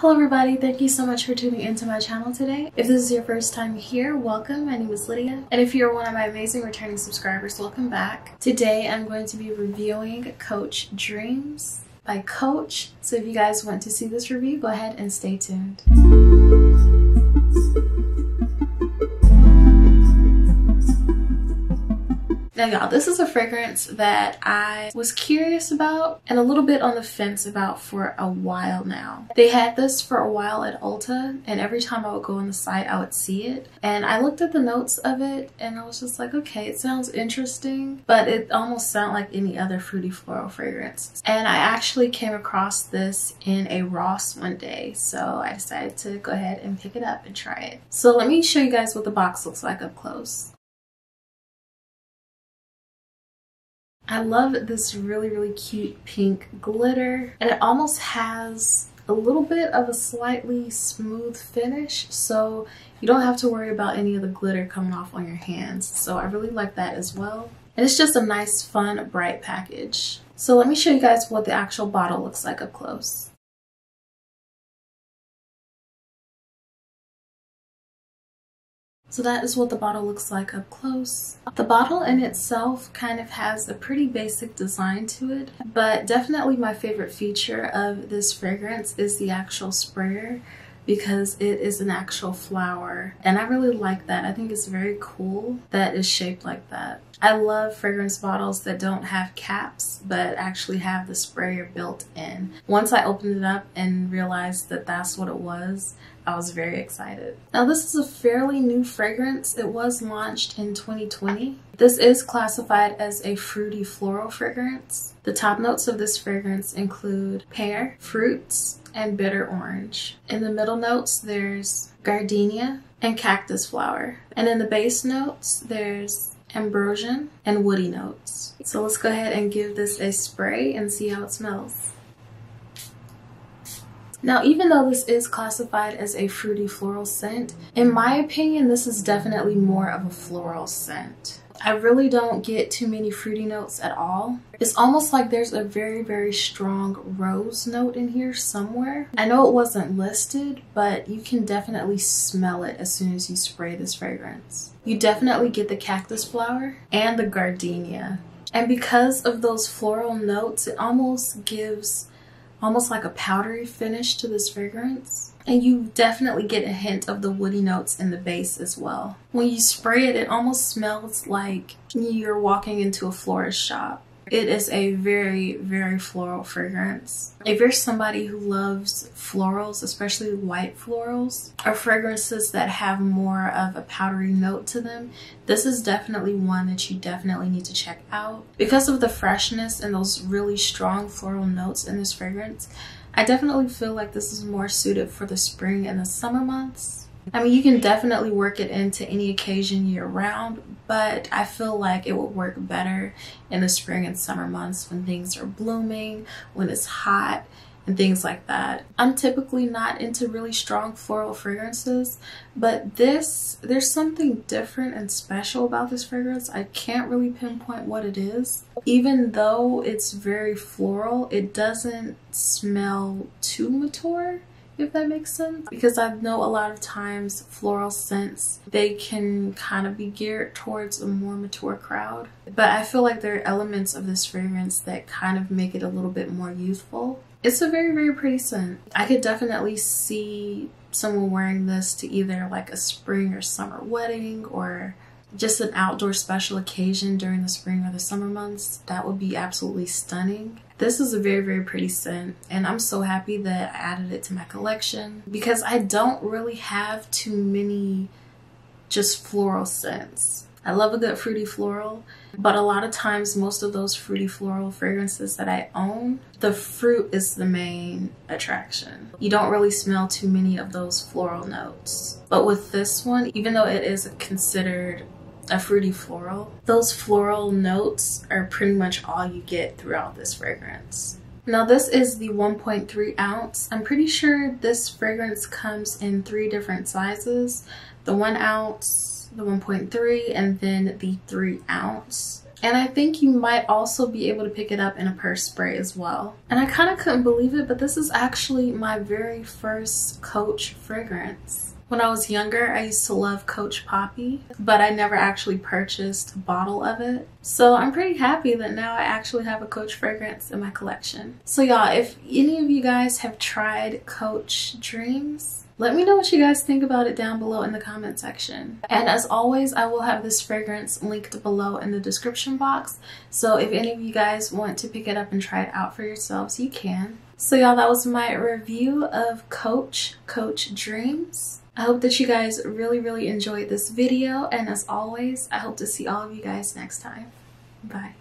Hello everybody, thank you so much for tuning into my channel today. If this is your first time here, welcome. My name is Lydia. And if you're one of my amazing returning subscribers, welcome back. Today I'm going to be reviewing Coach Dreams by Coach. So if you guys want to see this review, go ahead and stay tuned. Now y'all, this is a fragrance that I was curious about and a little bit on the fence about for a while now. They had this for a while at Ulta and every time I would go on the site I would see it and I looked at the notes of it and I was just like okay it sounds interesting but it almost sounded like any other fruity floral fragrance and I actually came across this in a Ross one day so I decided to go ahead and pick it up and try it. So let me show you guys what the box looks like up close. I love this really, really cute pink glitter. And it almost has a little bit of a slightly smooth finish. So you don't have to worry about any of the glitter coming off on your hands. So I really like that as well. And it's just a nice, fun, bright package. So let me show you guys what the actual bottle looks like up close. So that is what the bottle looks like up close. The bottle in itself kind of has a pretty basic design to it, but definitely my favorite feature of this fragrance is the actual sprayer because it is an actual flower and I really like that. I think it's very cool that it's shaped like that. I love fragrance bottles that don't have caps but actually have the sprayer built in. Once I opened it up and realized that that's what it was, I was very excited. Now this is a fairly new fragrance. It was launched in 2020. This is classified as a fruity floral fragrance. The top notes of this fragrance include pear, fruits, and bitter orange. In the middle notes, there's gardenia and cactus flower. And in the base notes, there's Ambroxan and woody notes. So let's go ahead and give this a spray and see how it smells. Now, even though this is classified as a fruity floral scent, in my opinion, this is definitely more of a floral scent. I really don't get too many fruity notes at all. It's almost like there's a very, very strong rose note in here somewhere. I know it wasn't listed, but you can definitely smell it as soon as you spray this fragrance. You definitely get the cactus flower and the gardenia. And because of those floral notes, it almost gives almost like a powdery finish to this fragrance. And you definitely get a hint of the woody notes in the base as well. When you spray it, it almost smells like you're walking into a florist shop. It is a very, very floral fragrance. If you're somebody who loves florals, especially white florals, or fragrances that have more of a powdery note to them, this is definitely one that you definitely need to check out. Because of the freshness and those really strong floral notes in this fragrance, I definitely feel like this is more suited for the spring and the summer months. I mean, you can definitely work it into any occasion year round, but I feel like it would work better in the spring and summer months when things are blooming, when it's hot, and things like that. I'm typically not into really strong floral fragrances, but this, there's something different and special about this fragrance. I can't really pinpoint what it is. Even though it's very floral, it doesn't smell too mature if that makes sense. Because I know a lot of times floral scents, they can kind of be geared towards a more mature crowd. But I feel like there are elements of this fragrance that kind of make it a little bit more youthful. It's a very, very pretty scent. I could definitely see someone wearing this to either like a spring or summer wedding or just an outdoor special occasion during the spring or the summer months, that would be absolutely stunning. This is a very, very pretty scent and I'm so happy that I added it to my collection because I don't really have too many just floral scents. I love a good fruity floral, but a lot of times most of those fruity floral fragrances that I own, the fruit is the main attraction. You don't really smell too many of those floral notes. But with this one, even though it is considered a fruity floral. Those floral notes are pretty much all you get throughout this fragrance. Now this is the 1.3 ounce. I'm pretty sure this fragrance comes in three different sizes. The one ounce, the 1.3, and then the three ounce. And I think you might also be able to pick it up in a purse spray as well. And I kind of couldn't believe it, but this is actually my very first Coach fragrance. When I was younger, I used to love Coach Poppy, but I never actually purchased a bottle of it. So I'm pretty happy that now I actually have a Coach fragrance in my collection. So y'all, if any of you guys have tried Coach Dreams, let me know what you guys think about it down below in the comment section. And as always, I will have this fragrance linked below in the description box. So if any of you guys want to pick it up and try it out for yourselves, you can. So y'all, that was my review of Coach Coach Dreams. I hope that you guys really, really enjoyed this video. And as always, I hope to see all of you guys next time. Bye.